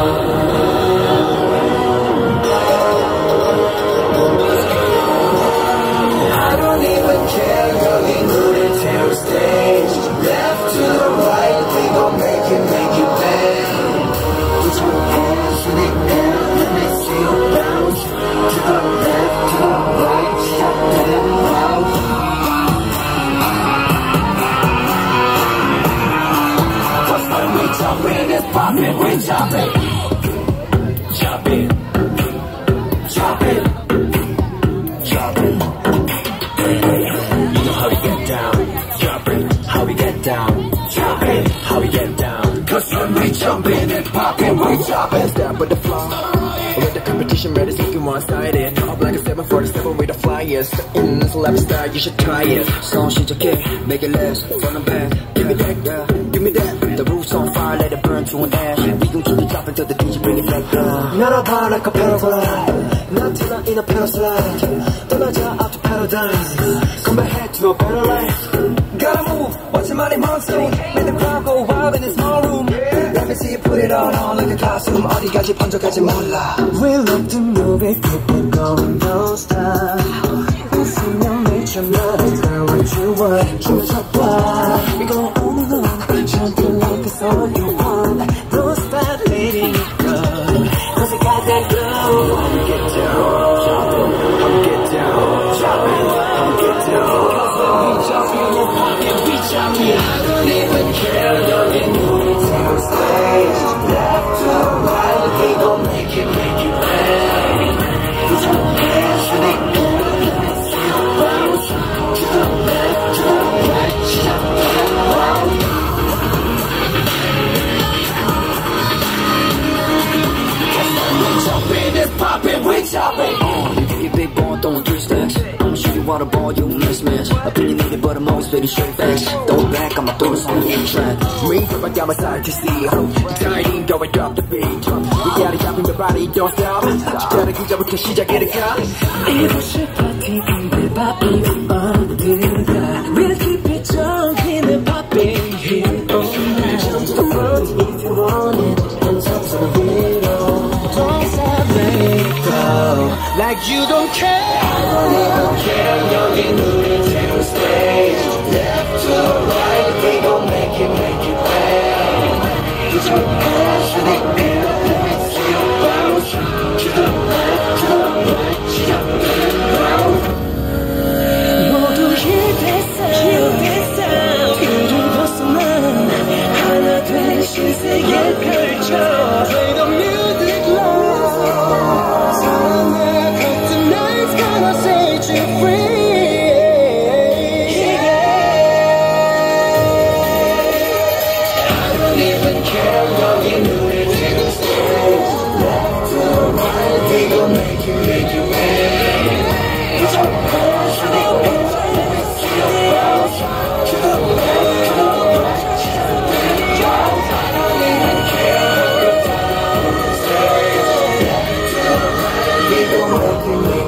I don't even care, girl, you know the terror stage. Left to the right, we gon' make down. Jumping, how we get down. Cause when we jumping and popping, we jumping. Step with the flow. With the competition ready, taking one-sided Up like a 747 with the flyers In this lifestyle, you should try it Song shit okay, make it last From the back, give me that girl, give me that The roof's on fire, let it burn to an ash We gon' keep it dropping till the DJ bring it back down Not like a cappella Not till I'm in a paraslide 떠나자 out to paradise Come back to a better life Gotta move, watch your money monsoon Make the crowd go wild in a small room Let me see you put it all on like a costume 어디까지 번져갈지 몰라 We love to move it, keep it going, don't stop 웃으면 미쳐 너의 girl what you want 춤을 춰봐 We go on and on Something like it's all you want Don't stop letting it go Cause I got that glow I'ma shoot you water ball, you mismatch. Opinionated, but I'm always spitting straight facts. Throw it back, I'ma throw this on the track. Me, from my down my side to see. Exciting, go and drop the beat. We gotta jump in the body, don't stop. 기다려 기자부터 시작이니까. 이곳이 파티인데 바삐 어디 Like you don't care I don't even care 여기 눈 right